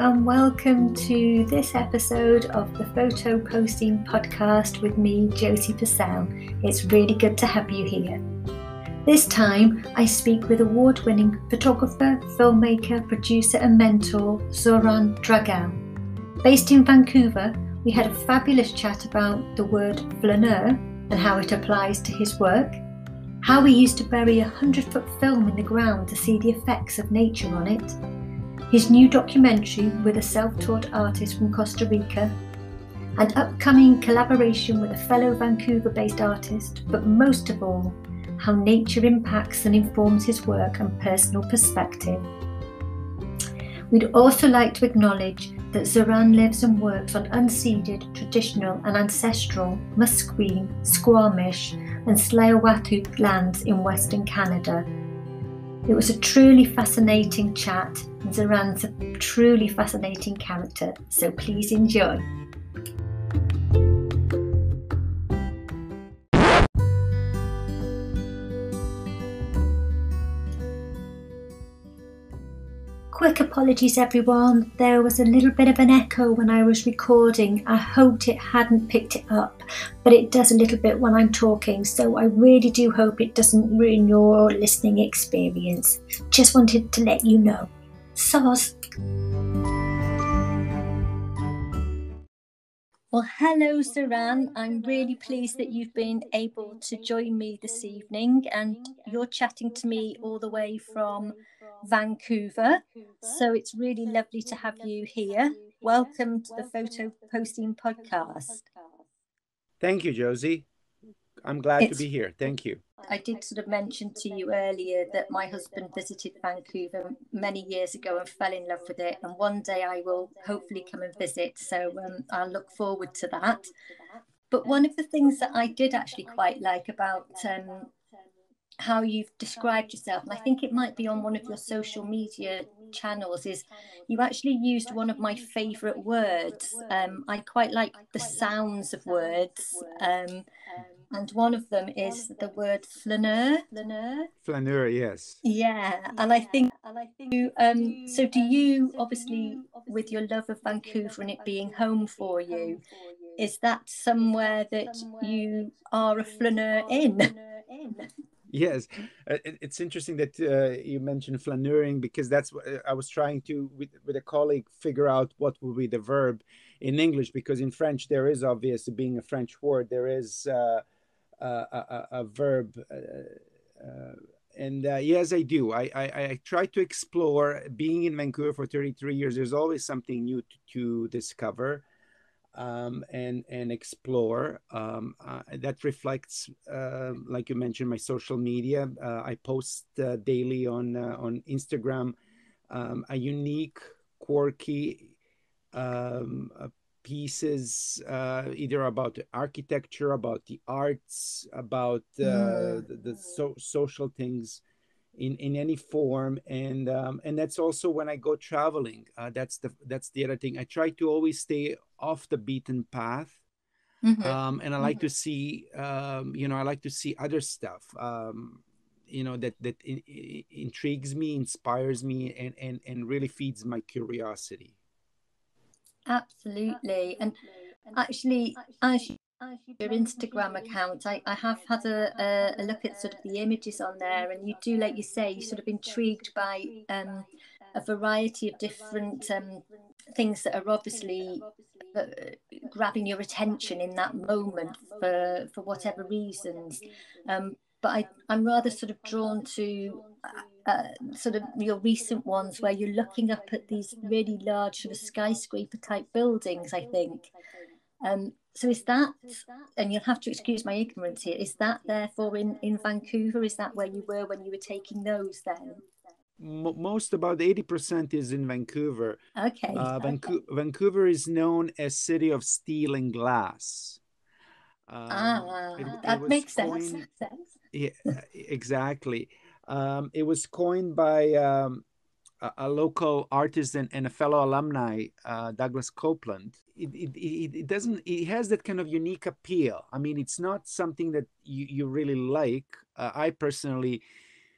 And welcome to this episode of the Photopocene Podcast with me, Josie Purcell. It's really good to have you here. This time, I speak with award winning photographer, filmmaker, producer, and mentor Zoran Dragelj. Based in Vancouver, we had a fabulous chat about the word flaneur and how it applies to his work, how he used to bury a 100 foot film in the ground to see the effects of nature on it his new documentary with a self taught artist from Costa Rica, an upcoming collaboration with a fellow Vancouver based artist, but most of all, how nature impacts and informs his work and personal perspective. We'd also like to acknowledge that Zoran lives and works on unceded, traditional, and ancestral Musqueam, Squamish, and tsleil lands in Western Canada it was a truly fascinating chat, and Zoran's a truly fascinating character, so please enjoy. Quick apologies, everyone. There was a little bit of an echo when I was recording. I hoped it hadn't picked it up, but it does a little bit when I'm talking, so I really do hope it doesn't ruin your listening experience. Just wanted to let you know. Soz. Well, hello, Zoran. I'm really pleased that you've been able to join me this evening, and you're chatting to me all the way from Vancouver. So it's really lovely to have you here. Welcome to the Photo Posting Podcast. Thank you, Josie. I'm glad it's, to be here. Thank you. I did sort of mention to you earlier that my husband visited Vancouver many years ago and fell in love with it. And one day I will hopefully come and visit. So um, I'll look forward to that. But one of the things that I did actually quite like about um, how you've described yourself, and I think it might be on one of your social media channels, is you actually used one of my favourite words. Um, I quite like the sounds of words. Um, and one of them is the word flaneur. Flaneur. Flaneur, yes. Yeah, and I think, and I think. You, um, so, do you obviously, with your love of Vancouver and it being home for you, is that somewhere that you are a flaneur in? yes uh, it's interesting that uh, you mentioned flaneuring because that's what uh, i was trying to with, with a colleague figure out what would be the verb in english because in french there is obviously being a french word there is uh, a, a, verb uh, uh, and yes i do I, I, I try to explore being in vancouver for 33 years there's always something new to, to discover um, and and explore. Um, uh, that reflects, uh, like you mentioned, my social media. Uh, I post uh, daily on uh, on Instagram um, a unique, quirky um, uh, pieces, either about the architecture, about the arts, about mm. the, the so- social things in in any form and um, and that's also when i go traveling uh, that's the that's the other thing i try to always stay off the beaten path mm-hmm. um, and i like mm-hmm. to see um, you know i like to see other stuff um, you know that that in, in, intrigues me inspires me and and and really feeds my curiosity absolutely. And actually as you your Instagram account, I, I have had a, a, look at sort of the images on there, and you do, like you say, you sort of intrigued by um, a variety of different um, things that are obviously uh, grabbing your attention in that moment for for whatever reasons. Um, but I, I'm rather sort of drawn to uh, uh, sort of your recent ones where you're looking up at these really large sort of skyscraper type buildings. I think. Um, so is that, and you'll have to excuse my ignorance here, is that therefore in, in Vancouver? Is that where you were when you were taking those then? most about 80% is in Vancouver. Okay. Uh, Vancouver, okay. Vancouver is known as city of steel and glass. Um, ah, it, it that makes coined, sense. Yeah, exactly. Um, it was coined by um, a, a, local artist and, and, a fellow alumni, uh, Douglas Coupland. It, it, it, it, doesn't, it has that kind of unique appeal. I mean, it's not something that you, you really like. Uh, I personally,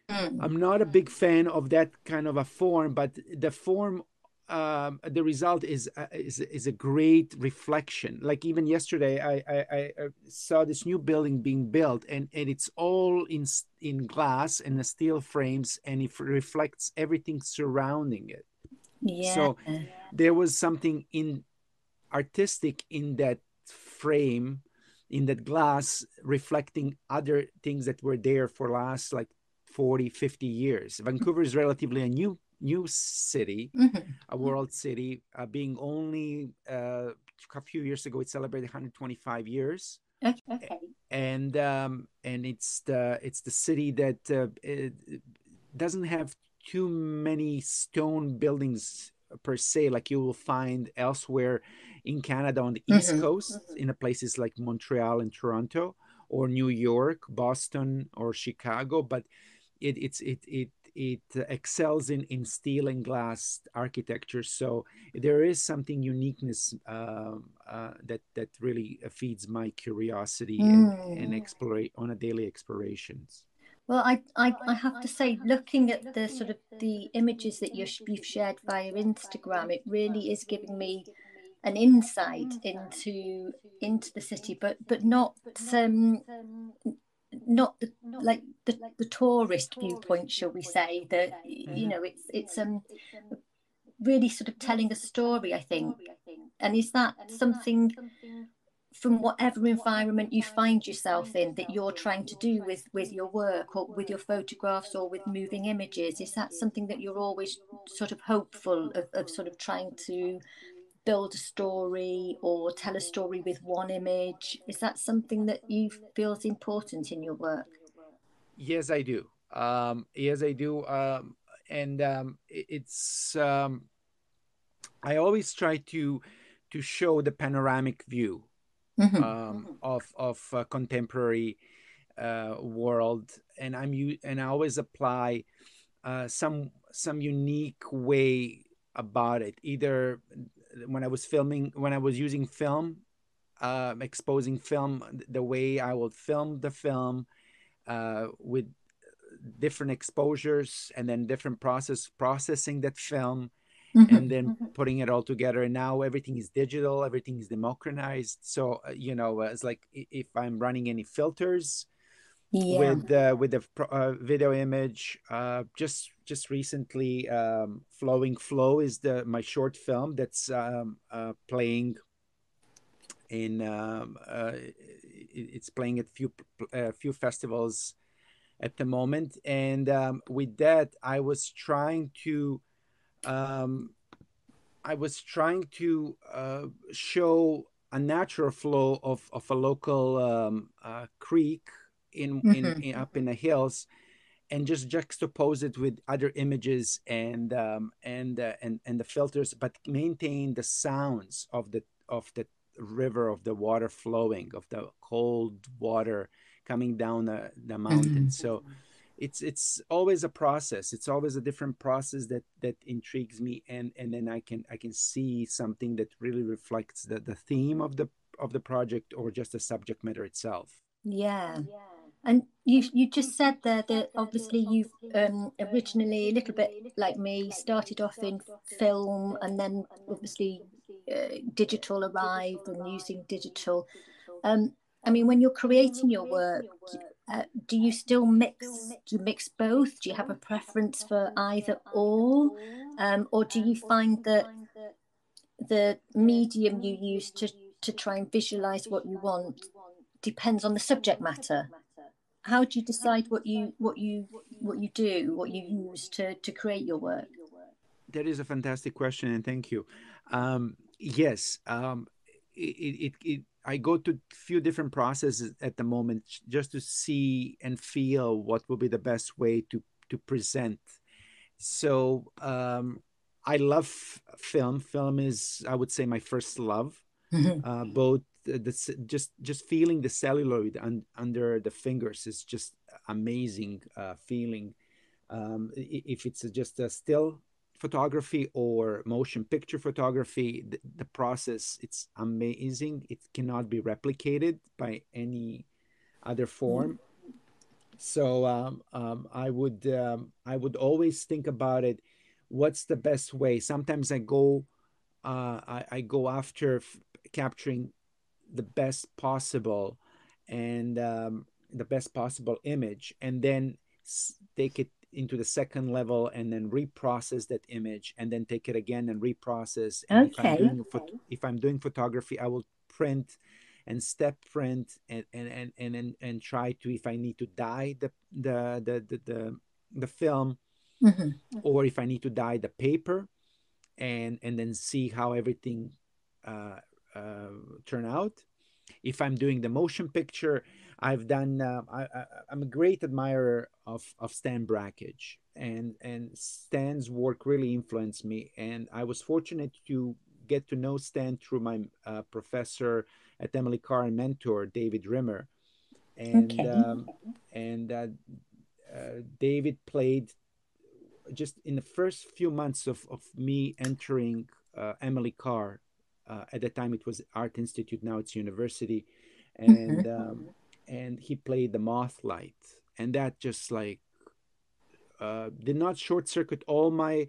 mm. I'm not a big fan of that kind of a form, but the form um, the result is, uh, is is a great reflection. Like even yesterday, I, I, I saw this new building being built, and, and it's all in in glass and the steel frames, and it reflects everything surrounding it. Yeah. So there was something in artistic in that frame, in that glass, reflecting other things that were there for last like 40, 50 years. Vancouver is relatively a new new city, mm-hmm. a world city, uh, being only uh, a few years ago, it celebrated 125 years. Okay. And um, and it's the it's the city that uh, doesn't have too many stone buildings per se, like you will find elsewhere in Canada on the East mm-hmm. Coast, mm-hmm. in places like Montreal and Toronto, or New York, Boston, or Chicago. But it, it's it it it excels in, in steel and glass architecture. So there is something uniqueness uh, uh, that that really feeds my curiosity mm. and, and explore on a daily explorations. Well, I, I, I have to say, looking at the sort of the images that you you've shared via Instagram, it really is giving me an insight into into the city, but but not um, not the like the, the tourist viewpoint, shall we say? That you know, it's it's um really sort of telling a story. I think, and is that something from whatever environment you find yourself in that you're trying to do with with your work or with your photographs or with moving images is that something that you're always sort of hopeful of, of sort of trying to build a story or tell a story with one image? Is that something that you feel is important in your work? Yes, I do. Um, yes, I do. Um, and um, it's um, I always try to to show the panoramic view mm-hmm. Um, of of a contemporary uh, world, and I'm and I always apply uh, some some unique way about it either when I was filming, when I was using film, uh, exposing film, the way I would film the film uh, with different exposures and then different process processing that film mm-hmm. and then mm-hmm. putting it all together and now everything is digital everything is democratized so uh, you know it's like if i'm running any filters yeah. with uh, with the uh, video image. Uh, just just recently, um, "Flowing Flow" is the my short film that's um, uh, playing in. Um, uh, it's playing at few uh, few festivals at the moment, and um, with that, I was trying to. Um, I was trying to uh, show a natural flow of, of a local um, uh, creek in, mm-hmm. in, in, up in the hills and just juxtapose it with other images and um, and uh, and and the filters, but maintain the sounds of the of the river of the water flowing of the cold water coming down the, the mountain. Mm-hmm. So it's it's always a process. It's always a different process that that intrigues me, and and then I can I can see something that really reflects the the theme of the of the project or just the subject matter itself. Yeah. yeah. And you you just said there that obviously you've um, originally a little bit like me started off in film and then obviously uh, digital arrived and using digital. Um, I mean, when you're creating your work, uh, do you still mix? Do you mix both? Do you have a preference for either or, um, or do you find that the medium you use to to try and visualize what you want depends on the subject matter? How do you decide what you what you what you do what you use to to create your work? That is a fantastic question and thank you. Um, yes um, it, it, it i go to a few different processes at the moment just to see and feel what will be the best way to to present. So um, i love film. Film is i would say my first love uh, both the, just just feeling the celluloid un, under the fingers is just amazing uh, feeling. Um, if it's just a still photography or motion picture photography, the, the, process it's amazing. It cannot be replicated by any other form. So um, um, I would um, I would always think about it what's the best way sometimes i go uh, I, I go after f- capturing the best possible and um, the best possible image and then take it into the second level and then reprocess that image and then take it again and reprocess and if i'm Okay. doing if i'm doing photography i will print and step print and and and and, and, and try to if i need to dye the the the the, the, the film Mhm. or if I need to dye the paper, and and then see how everything uh, turn out. If I'm doing the motion picture, I've done. Uh, I, I'm a great admirer of of Stan Brakhage, and and Stan's work really influenced me. And I was fortunate to get to know Stan through my uh, professor at Emily Carr and mentor David Rimmer, and Okay. um, and uh, uh, David played just in the first few months of, of me entering uh, Emily Carr, uh, at the time it was Art Institute, now it's university, and um, and he played the Mothlight, and that just like uh, did not short circuit all my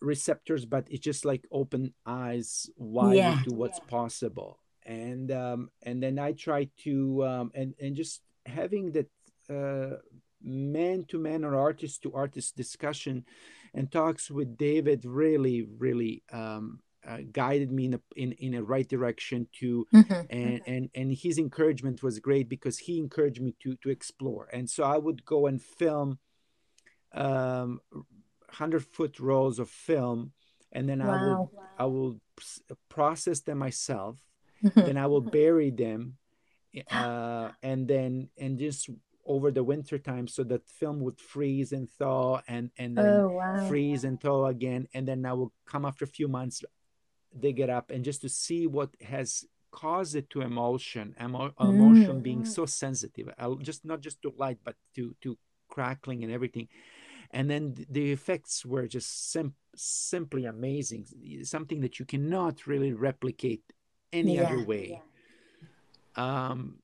receptors, but it just like opened eyes wide Yeah. to what's possible, and um, and then I tried to um, and and just having that. Uh, man to man or artist to artist discussion and talks with David really, really um, uh, guided me in a, in, in a right direction to Mhm. and, and and his encouragement was great because he encouraged me to to explore and so I would go and film um, hundred foot rolls of film and then I will Wow. I will process them myself Mhm. then I will bury them uh, and then and just over the winter time so that film would freeze and thaw and and then Oh wow. freeze and thaw again and then I will come after a few months dig it up and just to see what has caused it to emulsion emo- emulsion Mm. being so sensitive I'll just not just to light but to to crackling and everything and then the effects were just sim- simply amazing something that you cannot really replicate any other Yeah. way um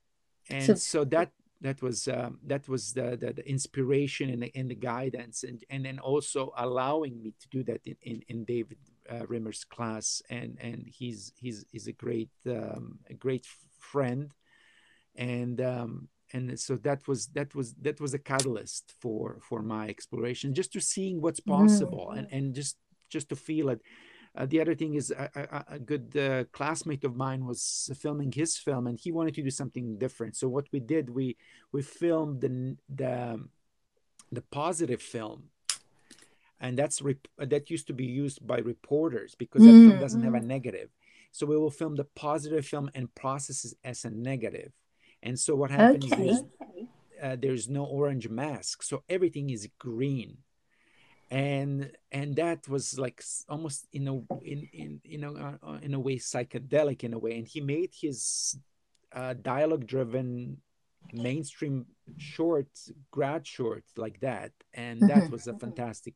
and So so that that was um, that was the, the the inspiration and the, and the guidance and and then also allowing me to do that in in, in David uh, Rimmer's class and and he's he's he's a great um, a great friend. And um and so that was that was that was a catalyst for for my exploration just to seeing what's Mm. possible and and just just to feel it. Uh, the other thing is a, a, a good uh, classmate of mine was filming his film and he wanted to do something different. So what we did we we filmed the the, the positive film and that's rep- that used to be used by reporters because that film Mm. doesn't have a negative. So we will film the positive film and process it as a negative. And so what happens is Okay. there's, uh, there's no orange mask. So everything is green. And and that was like almost in a in in you know uh, in a way psychedelic in a way. And he made his uh, dialogue driven mainstream shorts grad shorts like that. And that Mhm. was a fantastic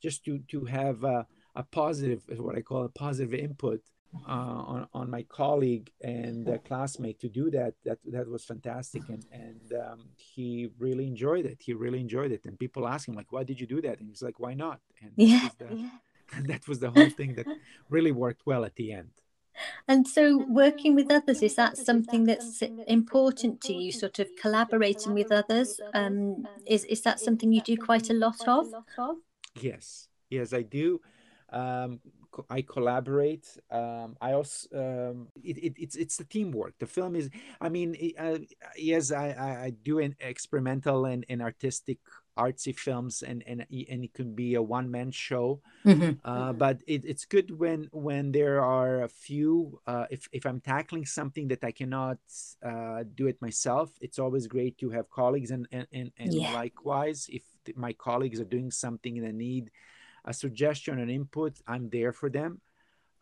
just to to have a, a positive what i call a positive input uh, on on my colleague and uh, classmate to do that. That that was fantastic. And and um, he really enjoyed it. He really enjoyed it. And people ask him like why did you do that? And he's like why not? And that Yeah. was the that was the whole thing that really worked well at the end. And so, working with others, is that something that's important to you, sort of collaborating with others? Um, is, is that something you do quite a lot of? Yes, yes, I do. Um, co- I collaborate. Um, I also um, it, it, it's it's the teamwork. The film is. I mean, uh, yes, I, I I do an experimental and, and artistic artsy films, and and and it could be a one man show. Mhm. Uh, but it, it's good when when there are a few. Uh, if if I'm tackling something that I cannot uh, do it myself, it's always great to have colleagues, and and and, and Yeah. likewise, if my colleagues are doing something and they need a suggestion and input, I'm there for them.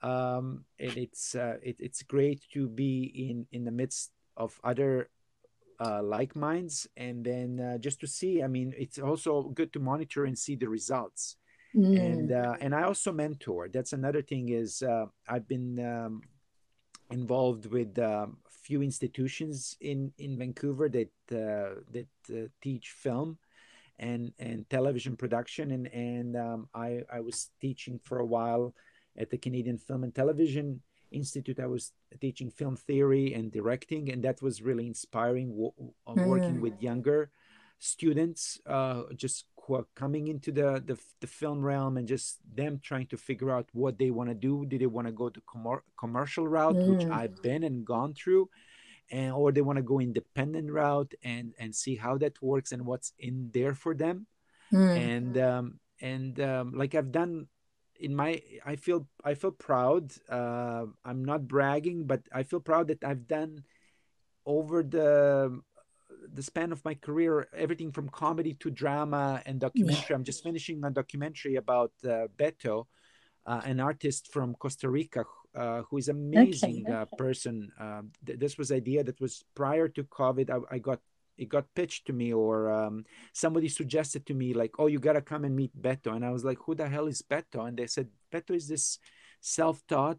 Um, and it's uh, it, it's great to be in in the midst of other uh, like minds, and then uh, just to see. I mean, it's also good to monitor and see the results and Mm. uh, and I also mentor. That's another thing is uh, I've been um, involved with um, a few institutions in in Vancouver that uh, that uh, teach film, and and television production and and um, I I was teaching for a while at the Canadian Film and Television Institute. I was teaching film theory and directing, and that was really inspiring. mm. Working with younger students, uh, just coming into the, the, the film realm and just them trying to figure out what they want to do. Do they want to go the com- commercial route, mm. which I've been and gone through, and or they want to go independent route and and see how that works and what's in there for them. Mm. And um, and um, like I've done in my i feel i feel proud uh, i'm not bragging but i feel proud that i've done over the the span of my career everything from comedy to drama and documentary yeah. i'm just finishing a documentary about uh, beto uh, an artist from costa rica uh, who is amazing okay. Uh, person um, th- this was idea that was prior to covid I, I got it got pitched to me or um, somebody suggested to me like oh you gotta come and meet beto and i was like who the hell is beto and they said beto is this self-taught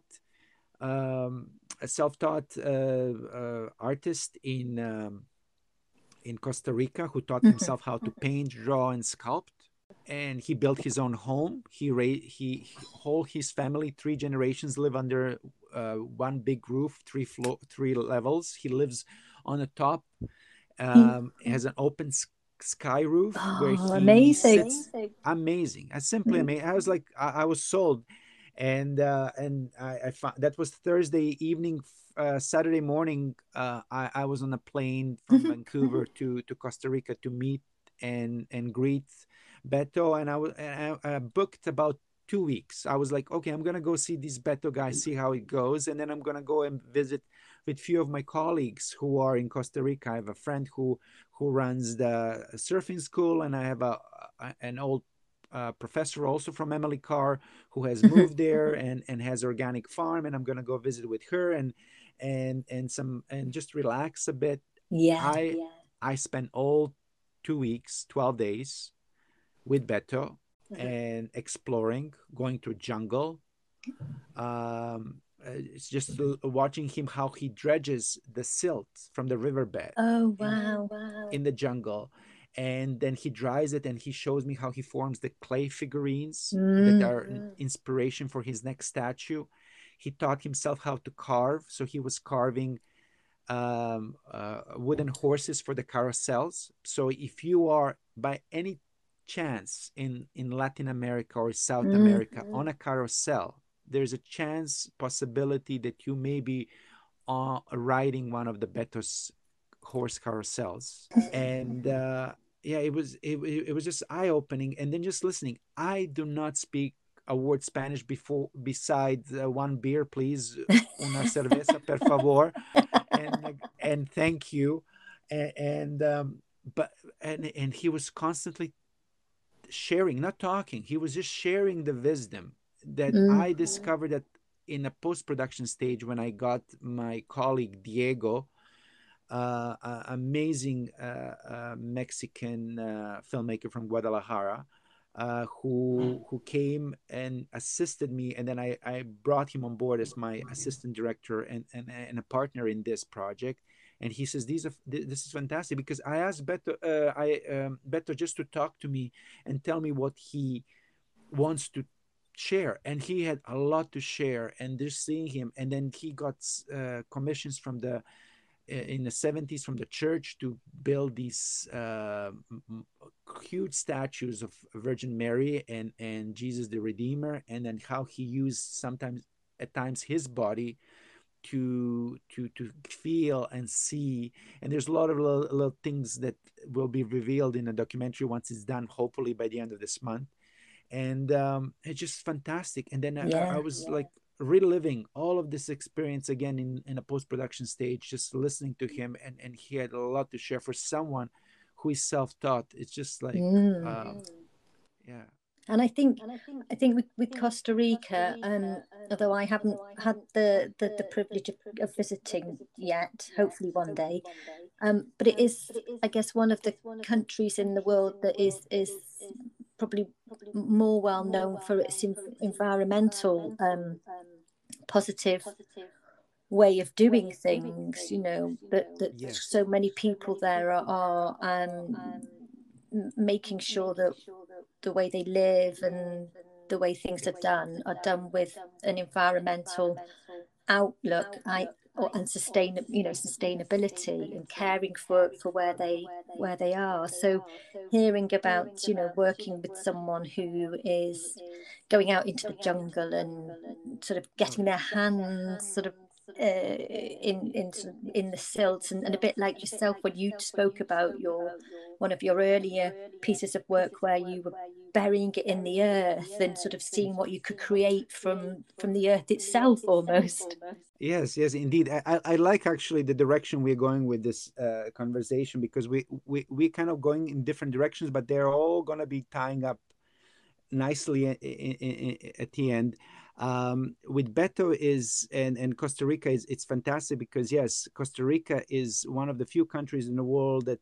um, a self-taught uh, uh, artist in um, in costa rica who taught mm-hmm. himself how to paint draw and sculpt and he built his own home he ra- he whole his family three generations live under uh, one big roof three floor three levels he lives on the top um, it has an open sky roof oh, where he amazing. Sits, amazing. I simply mm-hmm. amazing. I was like, I, I was sold, and uh, and I, I found that was Thursday evening. Uh, Saturday morning, uh, I, I was on a plane from mm-hmm. Vancouver to to Costa Rica to meet and and greet Beto, and I was and I, I booked about two weeks. I was like, okay, I'm gonna go see this Beto guy, see how it goes, and then I'm gonna go and visit with few of my colleagues who are in Costa Rica. I have a friend who who runs the surfing school, and I have a, a an old uh, professor also from Emily Carr who has moved there and and has organic farm, and I'm gonna go visit with her and and and some and just relax a bit. Yeah, I yeah. I spent all two weeks, twelve days with Beto mm-hmm. and exploring, going to jungle. Um, uh, it's just watching him how he dredges the silt from the riverbed. Oh wow, wow! In the jungle, and then he dries it, and he shows me how he forms the clay figurines mm. that are inspiration for his next statue. He taught himself how to carve, so he was carving um, uh, wooden horses for the carousels. So if you are by any chance in in Latin America or South mm. America on a carousel there's a chance possibility that you may be uh, riding one of the Beto's horse carousels. And uh, yeah it was it, it was just eye-opening. And then just listening i do not speak a word spanish before besides uh, one beer please una cerveza per favor. And and thank you. And, and um, but and and he was constantly sharing not talking he was just sharing the wisdom that mm. I discovered that in a post production stage when I got my colleague Diego, uh, uh, amazing uh, uh Mexican uh, filmmaker from Guadalajara, uh, who who came and assisted me, and then I, I brought him on board as my assistant director and, and, and a partner in this project. And he says, "These are this is fantastic because I asked Beto, I um, Beto just to talk to me and tell me what he wants to share. And he had a lot to share and just seeing him. And then he got uh, commissions from the in the 70s from the church to build these uh, huge statues of virgin mary and and jesus the redeemer and then how he used sometimes at times his body to to to feel and see and there's a lot of little, little things that will be revealed in the documentary once it's done hopefully by the end of this month and um, it's just fantastic. And then yeah, I, I, was yeah. like reliving all of this experience again in, in a post production stage, just listening to him, and and he had a lot to share for someone who is self taught. It's just like, mm. um, yeah. And I think, I think with, with Costa Rica, um, although I haven't had the, the, the privilege of, of visiting yet, hopefully one day, um, but it is, I guess, one of the countries in the world that is is probably more well known for its environmental um, positive way of doing things you know that, that yes. so many people there are, are um, making sure that the way they live and the way things are done are done with an environmental outlook I, or, and sustain you know sustainability and caring for for where they where they are. So hearing about you know working with someone who is going out into the jungle and sort of getting their hands sort of in in in the silt and, and a bit like yourself when you spoke about your one of your earlier pieces of work where you were burying it in the earth and sort of seeing what you could create from from the earth itself almost. Yes yes indeed. I, I like actually the direction we're going with this uh, conversation because we, we we're kind of going in different directions but they're all going to be tying up nicely at the end um, with Beto is and, and Costa Rica is it's fantastic because yes, Costa Rica is one of the few countries in the world that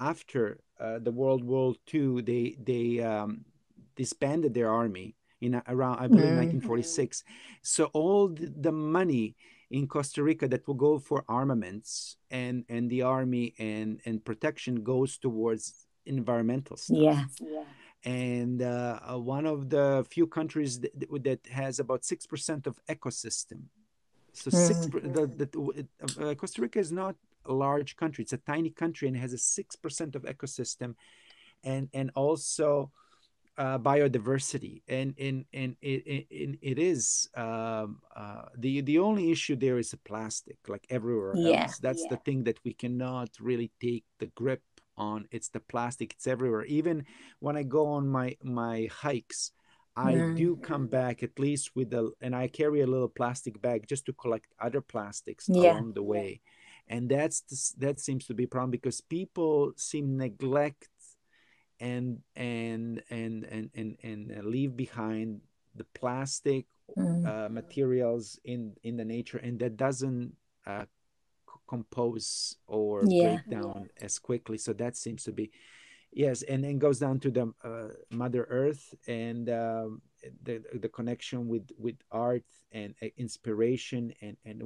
after uh, the World War II they they um, disbanded their army in around I believe mm. 1946. So all the, the money in Costa Rica that will go for armaments and and the army and and protection goes towards environmental stuff. Yeah. yeah and uh, uh, one of the few countries that, that has about 6% of ecosystem. So six, mm. the, the, uh, costa rica is not a large country. It's a tiny country and it has a 6% of ecosystem and and also uh, biodiversity. And and, and it, it, it is um, uh, the the only issue there is a plastic like everywhere yeah, else. That's yeah. the thing that we cannot really take the grip on it's the plastic it's everywhere even when i go on my my hikes i do come back at least with a and i carry a little plastic bag just to collect other plastics yeah. along the way and that's the, that seems to be a problem because people seem neglect and and and and and, and leave behind the plastic mm. uh, materials in in the nature and that doesn't uh, compose or yeah. break down yeah. as quickly. So that seems to be, yes, and then goes down to the uh, Mother Earth and um, the the connection with with art and uh, inspiration and and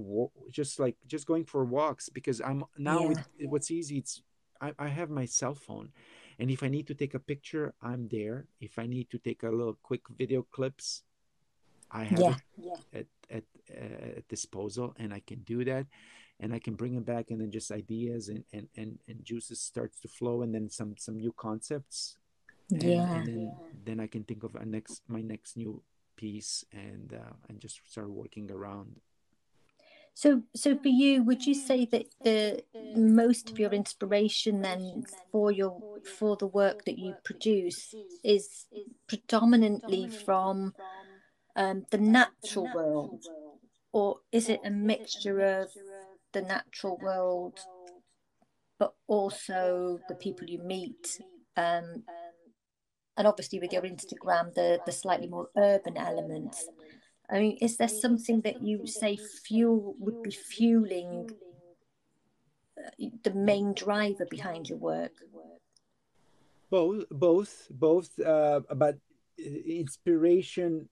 just like just going for walks because I'm now yeah. with what's easy. It's I, I have my cell phone. And if I need to take a picture, I'm there. If I need to take a little quick video clips, I have yeah, it yeah. at at, uh, at disposal, and I can do that and I can bring them back and then just ideas and, and, and, and juices starts to flow and then some, some new concepts. And, yeah. And then, then I can think of a next, my next new piece and, uh, and just start working around. So, so for you, would you say that the most of your inspiration then for your for the work that you produce is predominantly from um, the natural world, or is it a mixture of the natural world, but also the people you meet. Um, and obviously with your Instagram, the, the slightly more urban elements. I mean, is there something that you say fuel would be fueling uh, the main driver behind your work? Both, both, both. Uh, but inspiration,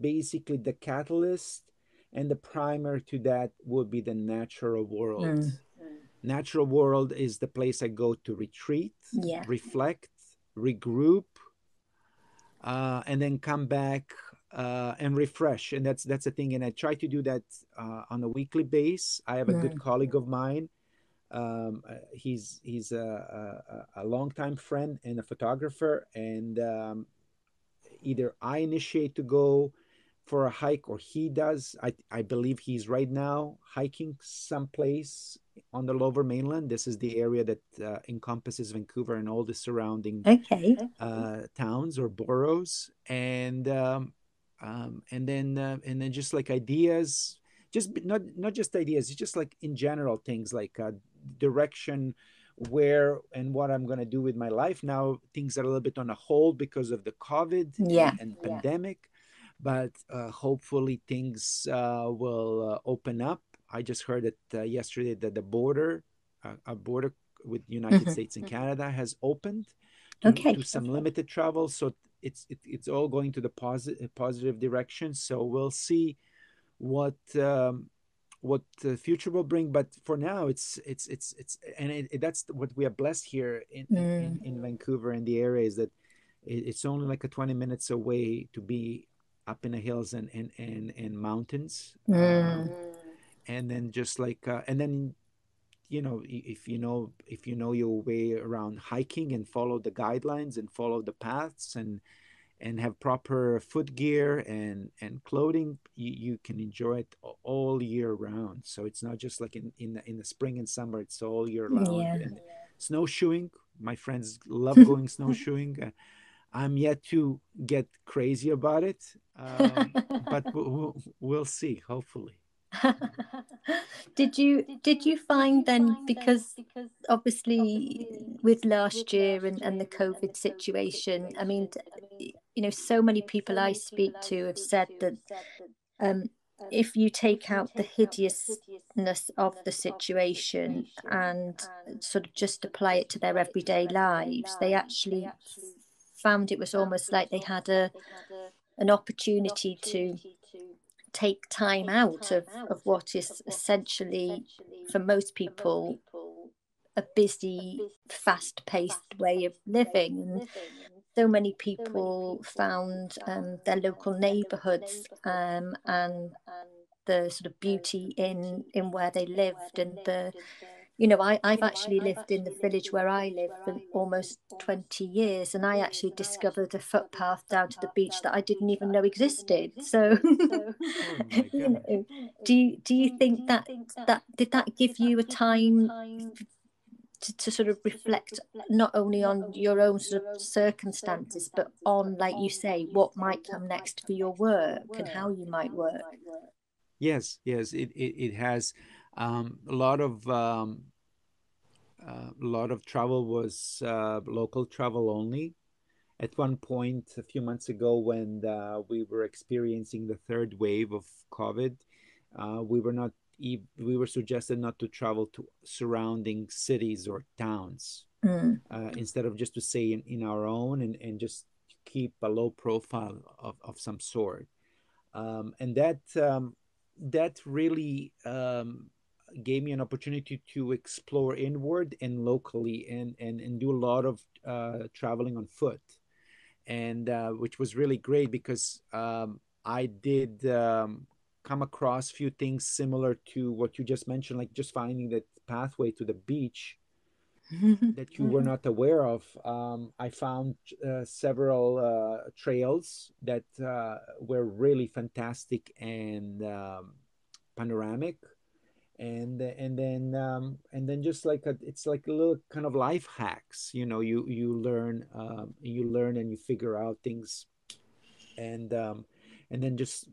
basically the catalyst, and the primer to that would be the natural world mm. natural world is the place i go to retreat yeah. reflect regroup uh, and then come back uh, and refresh and that's that's the thing and i try to do that uh, on a weekly base i have a mm. good colleague of mine um, uh, he's he's a, a, a longtime friend and a photographer and um, either i initiate to go for a hike, or he does. I, I believe he's right now hiking someplace on the lower mainland. This is the area that uh, encompasses Vancouver and all the surrounding okay. uh, towns or boroughs, and um, um, and then uh, and then just like ideas, just not not just ideas, just like in general things like uh, direction where and what I'm going to do with my life. Now things are a little bit on a hold because of the COVID yeah. and, and pandemic but uh, hopefully things uh, will uh, open up. I just heard it yesterday that the border, a border with United mm-hmm. States and Canada, has opened to, okay. to some limited travel. So it's it, it's all going to the positive positive direction. So we'll see what um, what the future will bring but for now it's it's it's it's and it, it, that's what we are blessed here in, mm. in, in, vancouver and the area is that it, it's only like a 20 minutes away to be up in the hills and and and, and mountains mm. um, and then just like uh, and then you know if you know if you know your way around hiking and follow the guidelines and follow the paths and and have proper foot gear and and clothing you, you can enjoy it all year round so it's not just like in in the, in the spring and summer it's all year round yeah. and snowshoeing my friends love going snowshoeing uh, i'm yet to get crazy about it um, but we'll, we'll see hopefully. Did you did you find then because obviously with last year and, and the covid situation i mean you know so many people i speak to have said that um, if you take out the hideousness of the situation and sort of just apply it to their everyday lives they actually found it was almost like they had a an opportunity to take time out of, of what is essentially, for most people, a busy, fast paced way of living. And so many people found um, their local neighbourhoods um, and the sort of beauty in, in where they lived and the you know, I, I've actually lived in the village where I live for almost 20 years, and I actually discovered a footpath down to the beach that I didn't even know existed. So, oh you know, do you do you think that that did that give you a time to, to sort of reflect not only on your own sort of circumstances, but on, like you say, what might come next for your work and how you might work? Yes, yes, it it, it has um, a lot of um, uh, a lot of travel was uh, local travel only. At one point, a few months ago, when uh, we were experiencing the third wave of COVID, uh, we were not we were suggested not to travel to surrounding cities or towns mm. Uh, instead of just to stay in, in our own and, and just keep a low profile of, of some sort. Um, and that um, that really um, gave me an opportunity to explore inward and locally and and, and do a lot of uh, traveling on foot. And uh, which was really great because um, i did um, come across a few things similar to what you just mentioned like just finding that pathway to the beach that you were not aware of. Um, i found uh, several uh, trails that uh, were really fantastic and um, panoramic and and then um, and then just like a, it's like a little kind of life hacks you know you you learn um, you learn and you figure out things and um, and then just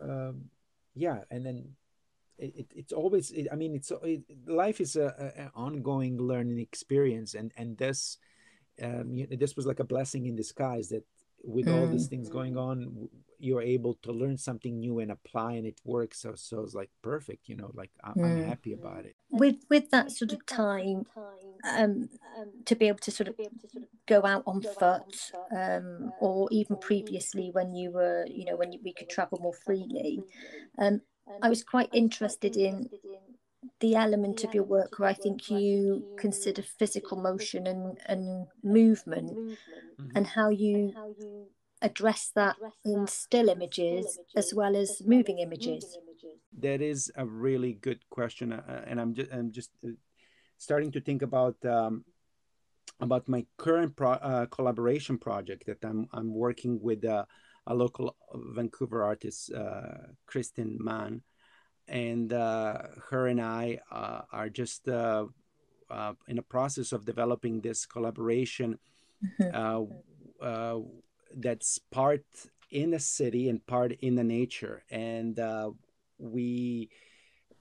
um, yeah and then it, it's always it, i mean it's it, life is a, a, ongoing learning experience and and this um, this was like a blessing in disguise that with all these mm. things going on you're able to learn something new and apply and it works so so it's like perfect you know like i'm, mm. I'm happy about it with with that sort of time um to be able to sort of go out on foot um or even previously when you were you know when you, we could travel more freely um i was quite interested in the element of your work where I think you consider physical motion and, and movement mm-hmm. and how you address that in still images as well as moving images? That is a really good question, uh, and I'm just I'm just uh, starting to think about um, about my current pro- uh, collaboration project that I'm I'm working with uh, a local Vancouver artist, uh, Kristen Mann, and uh, her and I are just in a process of developing this collaboration. Mm-hmm that's part in the city and part in the nature. And uh, we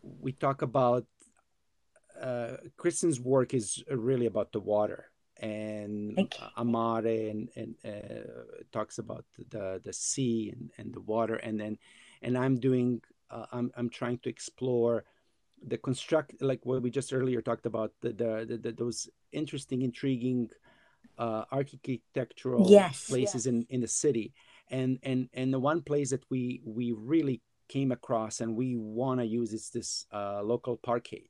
we talk about uh, Kristen's work is really about the water. And Amare and, and uh, talks about the the sea and, and the water. And then and I'm doing uh, I'm I'm trying to explore the construct like what we just earlier talked about the the, the, the those interesting intriguing uh, architectural yes, places yes. in in the city. And and and the one place that we we really came across and we want to use is this uh, local parkade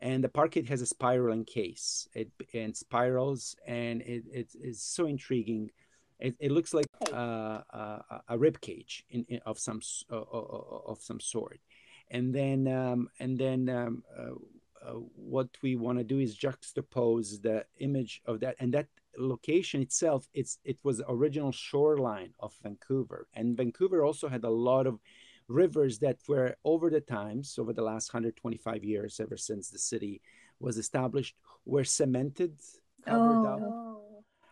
and the parkade has a spiraling case. It and spirals and it, it is so intriguing. It, it looks like uh, a, a rib cage in, in, of some uh, of some sort. And then um, and then um, uh, uh, what we want to do is juxtapose the image of that and that location itself it's it was the original shoreline of vancouver and vancouver also had a lot of rivers that were over the times over the last 125 years ever since the city was established were cemented covered oh.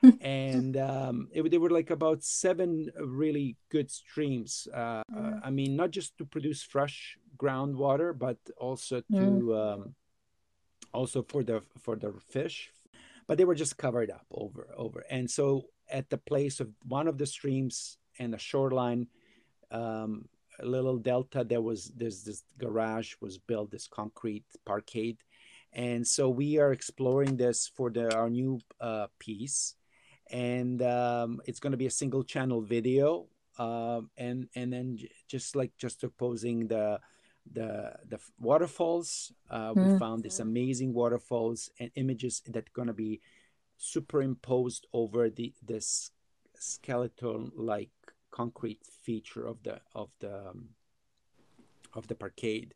up and um, it, there were like about seven really good streams uh, mm. uh, i mean not just to produce fresh groundwater but also to mm. um, also for the for the fish but they were just covered up over over. And so at the place of one of the streams and the shoreline um, a little delta there was there's this garage was built this concrete parkade. And so we are exploring this for the our new uh, piece. And um, it's going to be a single channel video um, and and then just like just opposing the the the waterfalls uh, we mm. found these amazing waterfalls and images that are going to be superimposed over the this skeleton like concrete feature of the of the um, of the parkade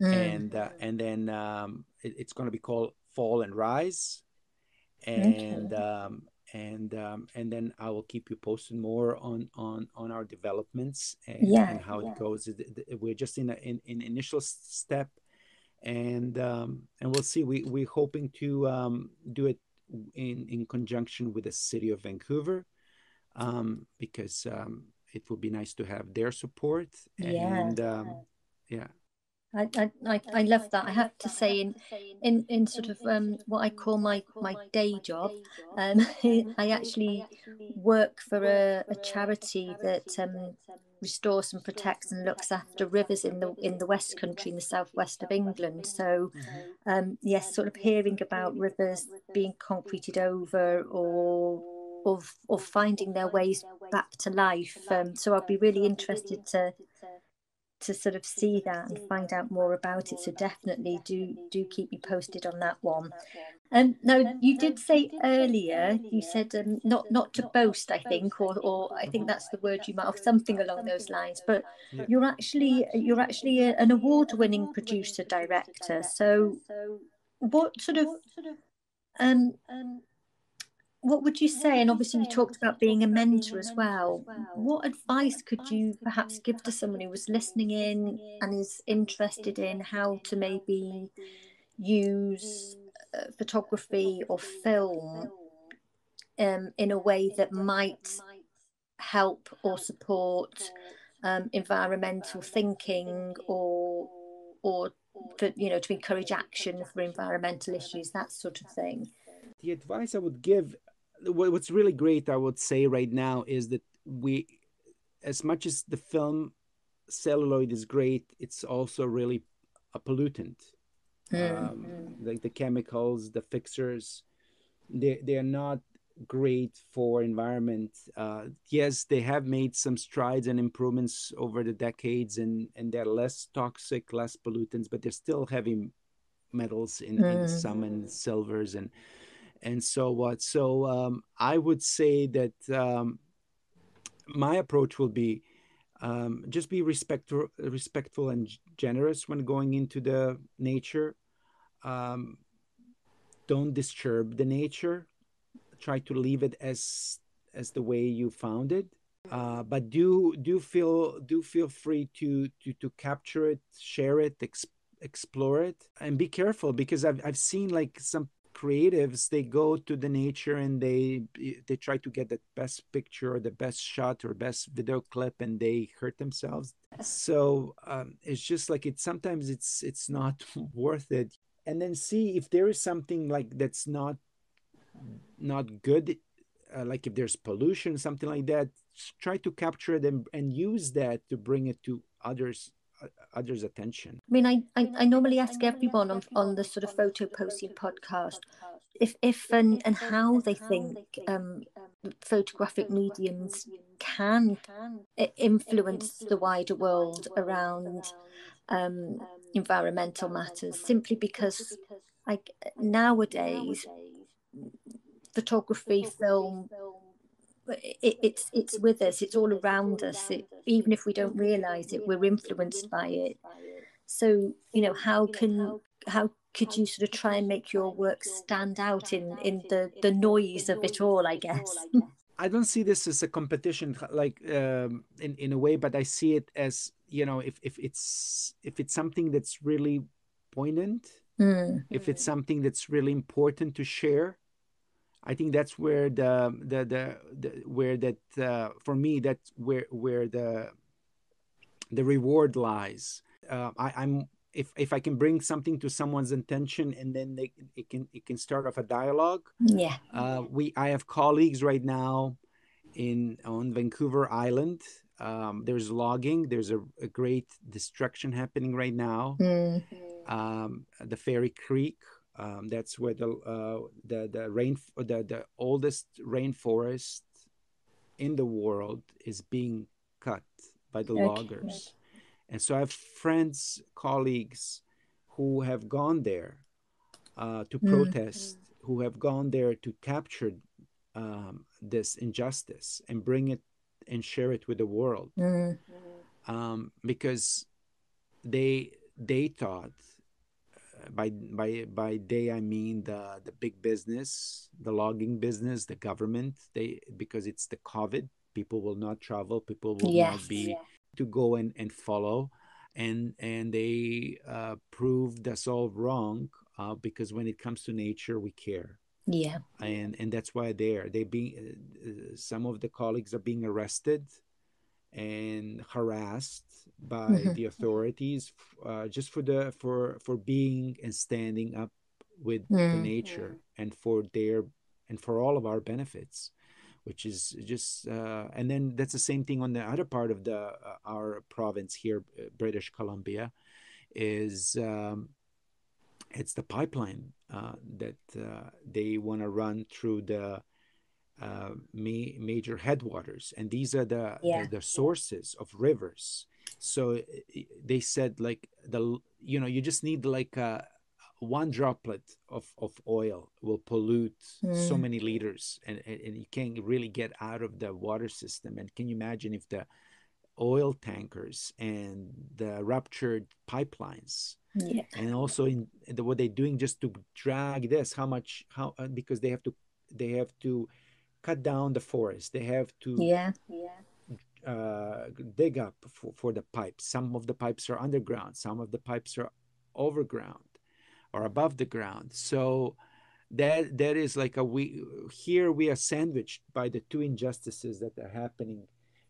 mm. and uh, and then um, it, it's going to be called fall and rise and okay. um, and um, and then I will keep you posted more on on on our developments and, yeah, and how yeah. it goes. We're just in an in, in initial step, and um, and we'll see. We we're hoping to um, do it in in conjunction with the city of Vancouver, um, because um, it would be nice to have their support. And yeah, um, yeah. I, I, I love that. I have to say, in in, in sort of um, what I call my, my day job, um, I actually work for a, a charity that um, restores and protects and looks after rivers in the in the West Country, in the southwest of England. So, um, yes, sort of hearing about rivers being concreted over or of of finding their ways back to life. Um, so I'd be really interested to to sort of see that and find out more about it. So definitely do do keep me posted on that one. Um, now you did say earlier, you said um, not not to boast, I think, or or I think that's the word you might have something along those lines. But you're actually you're actually a, an award-winning producer director. So what sort of um what would you say? And obviously, you talked about being a mentor as well. What advice could you perhaps give to someone who was listening in and is interested in how to maybe use uh, photography or film um, in a way that might help or support um, environmental thinking or or for, you know to encourage action for environmental issues that sort of thing the advice i would give what's really great, I would say right now, is that we, as much as the film celluloid is great, it's also really a pollutant. Mm. Um, like the chemicals, the fixers, they they are not great for environment. Uh, yes, they have made some strides and improvements over the decades, and and they're less toxic, less pollutants, but they're still heavy metals in, mm. in some and silvers and and so what. So um, i would say that um, my approach will be um, just be respectful respectful and generous when going into the nature. Um, don't disturb the nature. Try to leave it as as the way you found it. Uh, but do do feel do feel free to to to capture it share it ex- explore it. And be careful because I've, I've seen like some creatives they go to the nature and they they try to get the best picture or the best shot or best video clip and they hurt themselves. So um, it's just like it sometimes it's it's not worth it. And then see if there is something like that's not not good uh, like if there's pollution something like that try to capture it and, and use that to bring it to others others' attention. I mean, I, I, I normally ask everyone on, on the sort of Photopocene podcast, if if and and how they think um, photographic mediums can influence the wider world around um, environmental matters simply because like nowadays photography film it, it's it's with us it's all around us it, even if we don't realize it we're influenced by it so you know how can how could you sort of try and make your work stand out in in the the noise of it all i guess i don't see this as a competition like um, in in a way but i see it as you know if if it's if it's something that's really poignant mm. if it's something that's really important to share i think that's where the the the, the where that uh, for me that's where where the the reward lies uh, I, i'm if if I can bring something to someone's attention and then they it can it can start off a dialogue. Yeah. Uh, we I have colleagues right now in on Vancouver Island. Um, there's logging. There's a, a, great destruction happening right now. Mm. Um, the Fairy Creek. Um, that's where the uh, the the rain the the oldest rainforest in the world is being cut by the okay. loggers. And so I have friends, colleagues who have gone there uh, to mm. protest, mm. who have gone there to capture um, this injustice and bring it and share it with the world. Mm. Um, because they they thought by by by they I mean the the big business, the logging business, the government. They because it's the COVID, people will not travel, people will yes. not be yeah to go and, and follow and and they uh, proved us all wrong uh, because when it comes to nature we care yeah and and that's why they're they being uh, some of the colleagues are being arrested and harassed by mm-hmm. the authorities uh, just for the for for being and standing up with mm. the nature and for their and for all of our benefits which is just uh, and then that's the same thing on the other part of the uh, our province here uh, british columbia is um, it's the pipeline uh, that uh, they want to run through the uh, ma- major headwaters and these are the, yeah. the, the sources of rivers so they said like the you know you just need like a one droplet of, of oil will pollute mm. so many liters and, and you can't really get out of the water system and can you imagine if the oil tankers and the ruptured pipelines yeah. and also in the, what they're doing just to drag this how much how uh, because they have to they have to cut down the forest. They have to yeah. Yeah. uh, dig up for, for the pipes. Some of the pipes are underground. Some of the pipes are overground or above the ground. So that that is like a we here we are sandwiched by the two injustices that are happening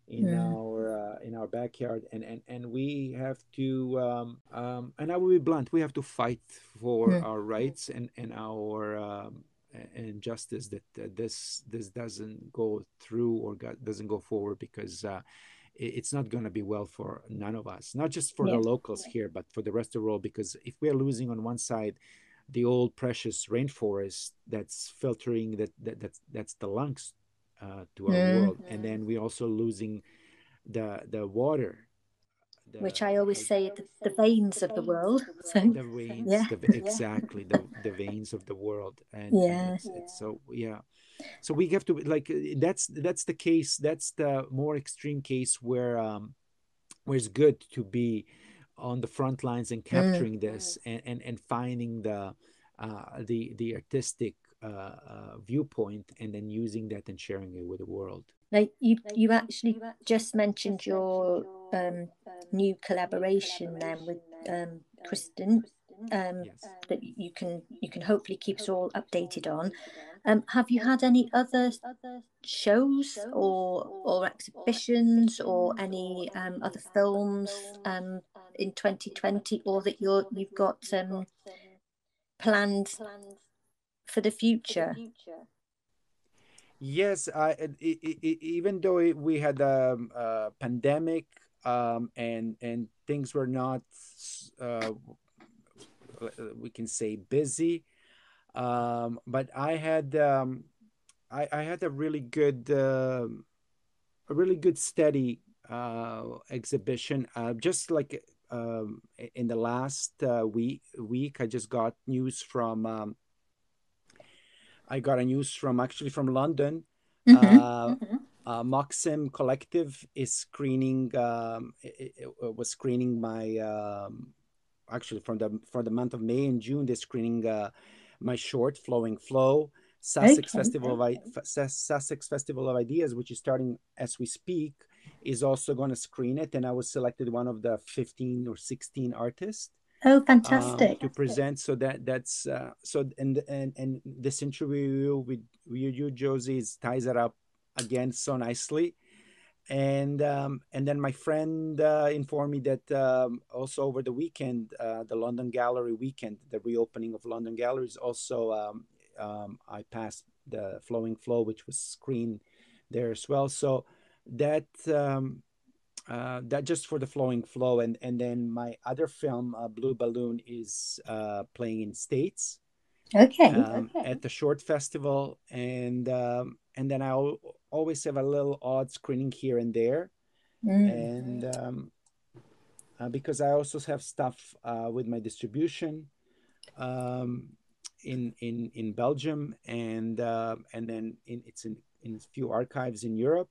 in our uh, in our backyard. And and and we have to um, um, and I will be blunt we have to fight for mm. our rights and and our um, and justice that uh, this this doesn't go through or got, doesn't go forward because uh, it's not going to be well for none of us, not just for yeah. the locals here, but for the rest of the world. Because if we are losing on one side the old precious rainforest that's filtering that, that that's that's the lungs uh, to our mm. world, and then we're also losing the the water. The, Which I always say the, the veins of the world. So, the veins, yeah. the, exactly the, the veins of the world, and, yeah. and it's, it's so yeah so we have to like uh, that's that's the case that's the more extreme case where um where it's good to be on the front lines and mm. capturing mm. this and, and and finding the uh the the artistic uh, uh, viewpoint and then using that and sharing it with the world like you you actually just mentioned your um new collaboration then with um kristen um yes. that you can you can hopefully keep us all updated on um, have you had any other shows or or exhibitions or any um, other films um, in 2020 or that you're you've got um, planned for the future? Yes, I, it, it, even though we had a, um, a pandemic um, and and things were not, uh, we can say, busy Um, but I had um, I, I had a really good uh, a really good steady uh, exhibition. Uh, just like um, in the last uh, week week, I just got news from um, I got a news from actually from London. Mm-hmm. Uh, mm-hmm. Uh, Maxim Collective is screening. Um, it, it was screening my um, actually from the for the month of May and June. They're screening uh, my short "Flowing Flow." Sussex okay. Festival of Sussex Festival of Ideas, which is starting as we speak, is also going to screen it, and I was selected one of the fifteen or sixteen artists. Oh, fantastic! Um, to present, so that that's uh, so and and and this interview with you, Josie, ties it up again so nicely and um, and then my friend uh, informed me that um, also over the weekend, uh, the London Gallery weekend, the reopening of London Galleries, also um, um, I passed the Flowing Flow, which was screened there as well. So that um, uh, that just for the Flowing Flow, and and then my other film, uh, Blue Balloon, is uh, playing in States. Okay. Um, okay. At the Short Festival, and um, and then I'll always have a little odd screening here and there, mm. and um, uh, because I also have stuff uh, with my distribution um, in in in Belgium, and uh, and then in, it's in in a few archives in Europe,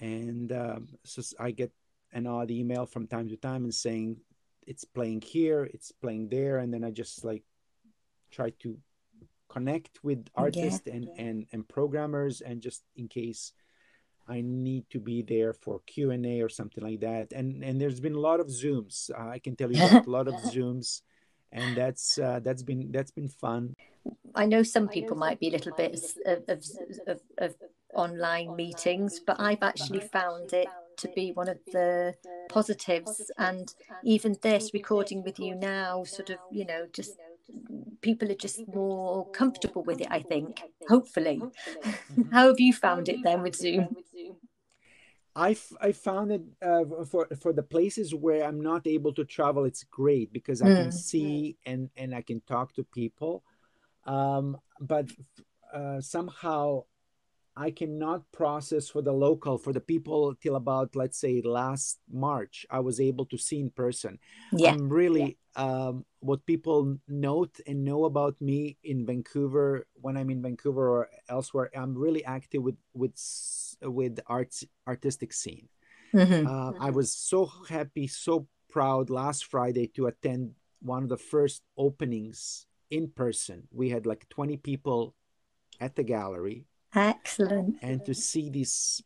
and um, so I get an odd email from time to time and saying it's playing here, it's playing there, and then I just like try to connect with artists yeah. and, and and programmers and just in case I need to be there for Q and A or something like that. And and there's been a lot of zooms. Uh, I can tell you that a lot of zooms, and that's uh, that's been that's been fun. I know some people might be a little bit of, of, of, of online meetings, but I've actually found it to be one of the positives. And even this recording with you now, sort of, you know, just people are just more comfortable with it, I think, hopefully. How have you found it then with Zoom? I, I found it uh, for for the places where I'm not able to travel, it's great because I mm. can see and and I can talk to people. Um, but uh, somehow I cannot process for the local, for the people till about, let's say, last March, I was able to see in person. Yeah. I'm really, yeah. um, what people note and know about me in Vancouver, when I'm in Vancouver or elsewhere, I'm really active with, with, with arts, artistic scene. Mm-hmm. Uh, I was so happy, so proud last Friday to attend one of the first openings in person. We had like 20 people at the gallery Excellent. And to see this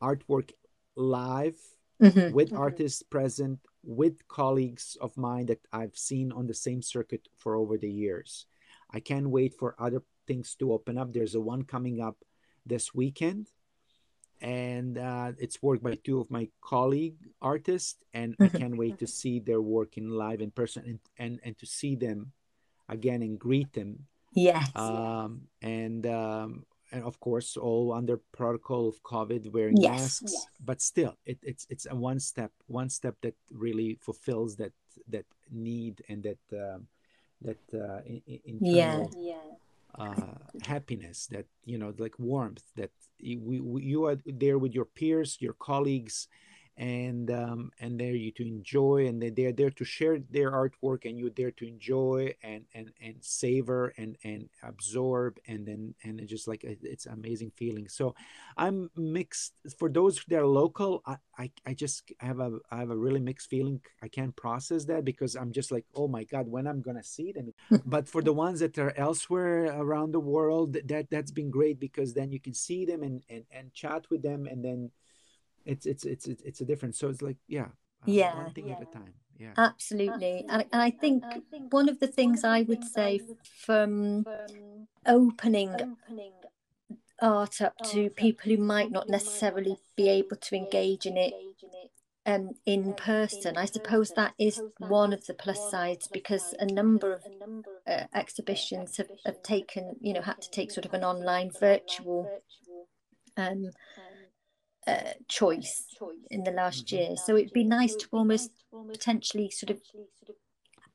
artwork live mm-hmm. with mm-hmm. artists present, with colleagues of mine that I've seen on the same circuit for over the years. I can't wait for other things to open up. There's a one coming up this weekend, and uh, it's work by two of my colleague artists, and I can't wait to see their work in live in person and and, and to see them again and greet them. Yes. Um, and um, and of course all under protocol of covid wearing yes, masks yes. but still it, it's it's a one step one step that really fulfills that that need and that um, that uh, internal yeah, yeah. Uh, happiness that you know like warmth that we, we, you are there with your peers your colleagues and um, and they're you to enjoy and they, they're there to share their artwork and you're there to enjoy and and and savor and and absorb and then and just like it's amazing feeling. So i'm mixed for those that are local I, I i just have a i have a really mixed feeling. I can't process that because i'm just like oh my god when i'm gonna see them? But for the ones that are elsewhere around the world that that's been great because then you can see them and and, and chat with them and then it's it's it's it's a difference. So it's like yeah uh, yeah one thing yeah. at a time. Yeah. Absolutely, And, and i think one of the things i would say from opening art up to people who might not necessarily be able to engage in it um, in person. I suppose that is one of the plus sides because a number of uh, exhibitions have, have taken, you know, had to take sort of an online virtual um, uh, choice in the last mm-hmm. year. So it'd be nice to almost potentially sort of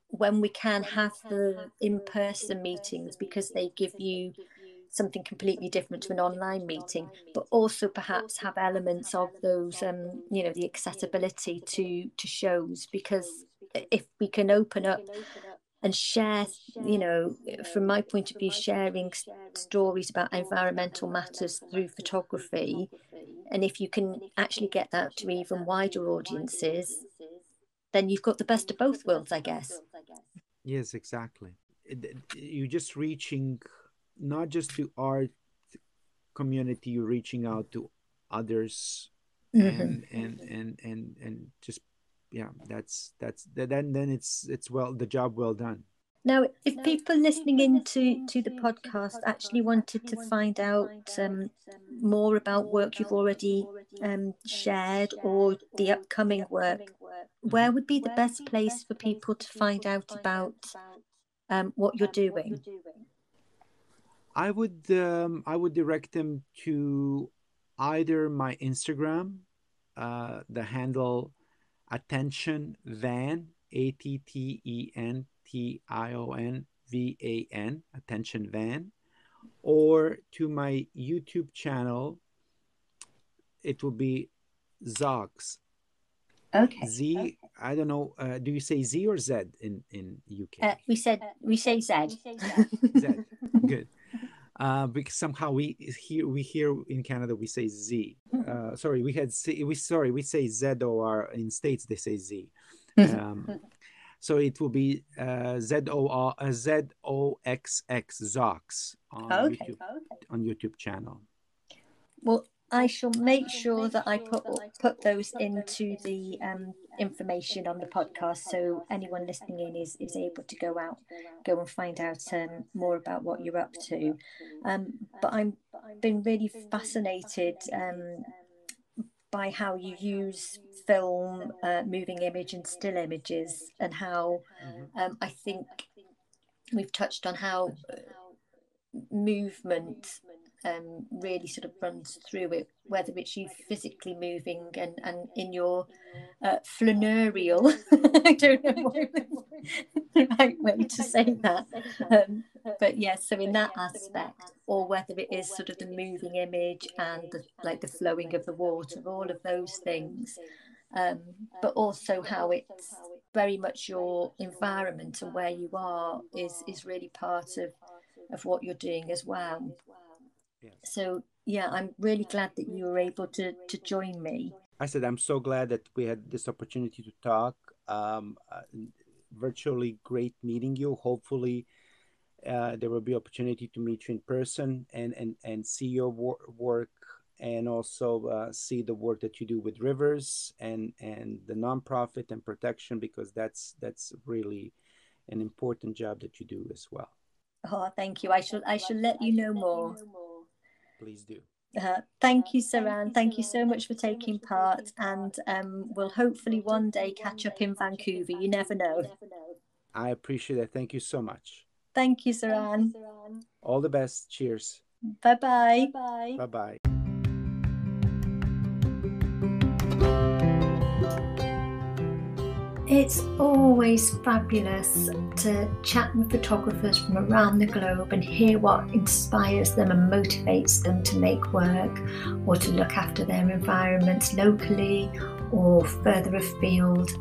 when we can have the in-person meetings because they give you something completely different to an online meeting, but also perhaps have elements of those, um, you know, the accessibility to to shows. Because if we can open up and share, you know, from my point of view, sharing stories about environmental matters through photography, and if you can actually get that to even wider audiences, then you've got the best of both worlds, I guess. Yes, exactly. You're just reaching not just to art community, you're reaching out to others mm-hmm. and, and and and and just yeah, that's that's then then it's it's well the job well done. Now, if people listening into to the podcast actually wanted to find out um, more about work you've already um, shared or the upcoming work, where would be the best place for people to find out about um, what you're doing? I would um, I would direct them to either my Instagram, uh, the handle attention van a t t e n t i o n v a n attention van, or to my YouTube channel. It will be Zox Okay. Z. Okay. I don't know. Uh, do you say Z or Z in in UK? Uh, we said we say Z. Z. Good. Uh, because somehow we here we here in Canada we say Z. Mm-hmm. Uh, sorry, we had C, we sorry we say Z or in states they say Z. Mm-hmm. Um, so it will be uh, Z O R uh, Z O X X Zox on okay. YouTube okay. on YouTube channel. Well, I shall make sure that I put put those into the um, information on the podcast, so anyone listening in is is able to go out, go and find out um, more about what you're up to. Um, but I'm been really fascinated um, by how you use film, uh, moving image, and still images, and how mm-hmm. um, I think we've touched on how uh, movement um, really sort of runs through it, whether it's you physically moving and, and in your uh, flanurial, I don't know the right way to say that. Um, but yes, yeah, so in that aspect, or whether it is sort of the moving image and the, like the flowing of the water, all of those things. Um, but also how it's very much your environment and where you are is is really part of of what you're doing as well. So yeah, I'm really glad that you were able to to join me. I said I'm so glad that we had this opportunity to talk. Um, uh, virtually great meeting you. Hopefully, uh, there will be opportunity to meet you in person and and and see your wor- work and also uh, see the work that you do with rivers and and the nonprofit and protection because that's that's really an important job that you do as well. Oh, thank you. I shall I shall let you know more please do. Uh, thank you, Zoran. Thank you so much for taking part, and um, we'll hopefully one day catch up in Vancouver. You never know. I appreciate it. Thank you so much. Thank you, Zoran. All the best. Cheers. Bye bye. Bye bye. It's always fabulous to chat with photographers from around the globe and hear what inspires them and motivates them to make work or to look after their environments locally or further afield.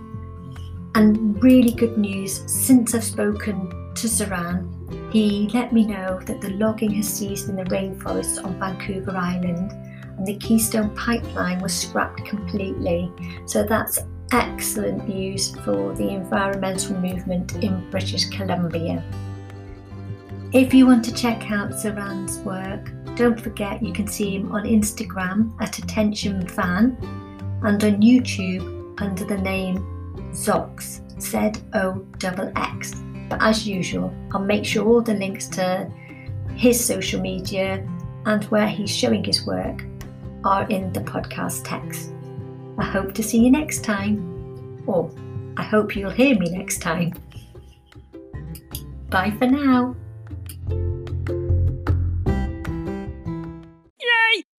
And really good news since I've spoken to Zoran, he let me know that the logging has ceased in the rainforests on Vancouver Island and the Keystone Pipeline was scrapped completely. So that's excellent news for the environmental movement in British Columbia. If you want to check out Zoran's work, don't forget you can see him on Instagram at Attention Van and on YouTube under the name Zox, Z O X. But as usual, I'll make sure all the links to his social media and where he's showing his work are in the podcast text. I hope to see you next time, or I hope you'll hear me next time. Bye for now.